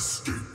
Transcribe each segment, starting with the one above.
escape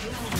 slain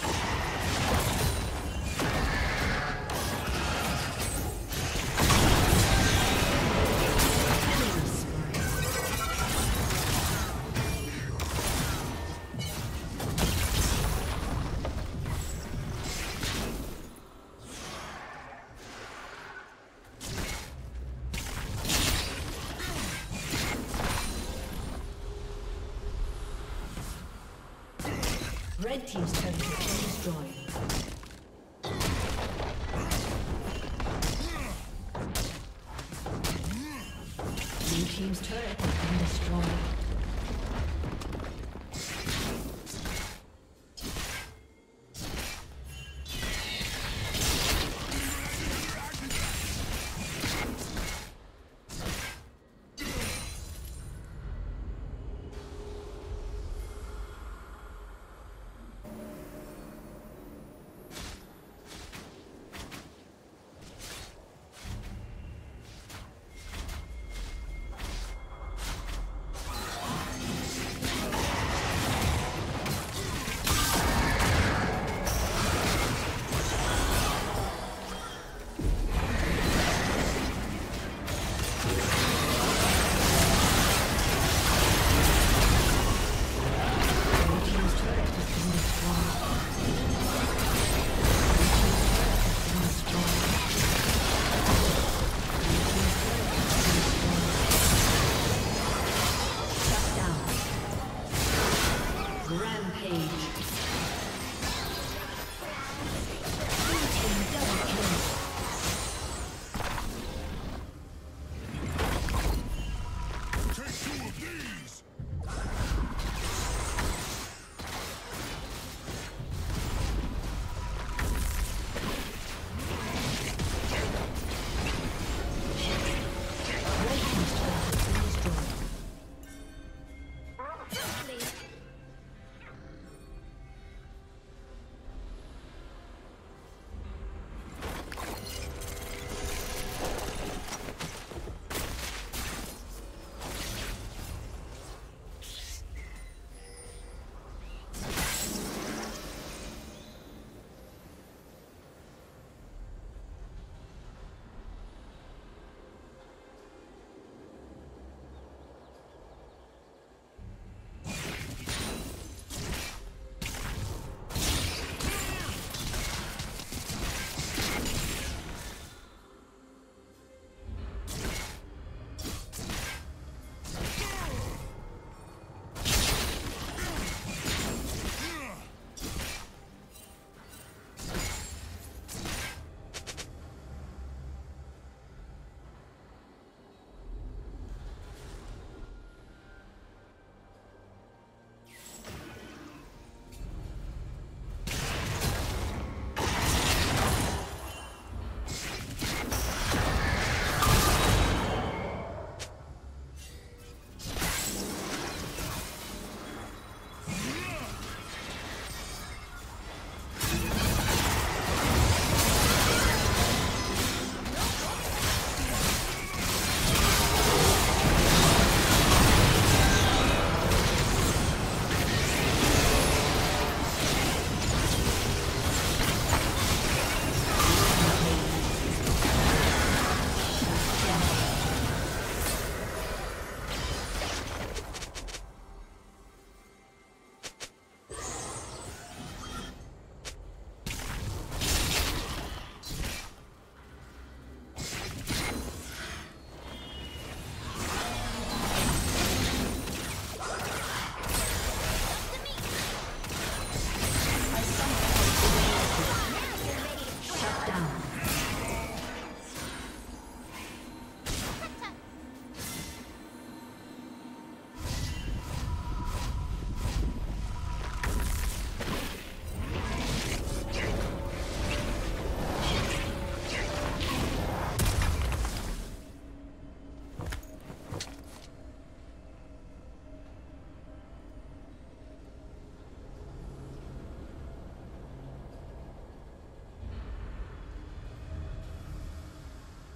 Red team's turret has been. Blue team's turret has been destroyed.